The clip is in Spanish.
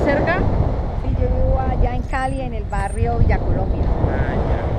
cerca? Sí, yo vivo allá en Cali, en el barrio Villa Colombia. Ah,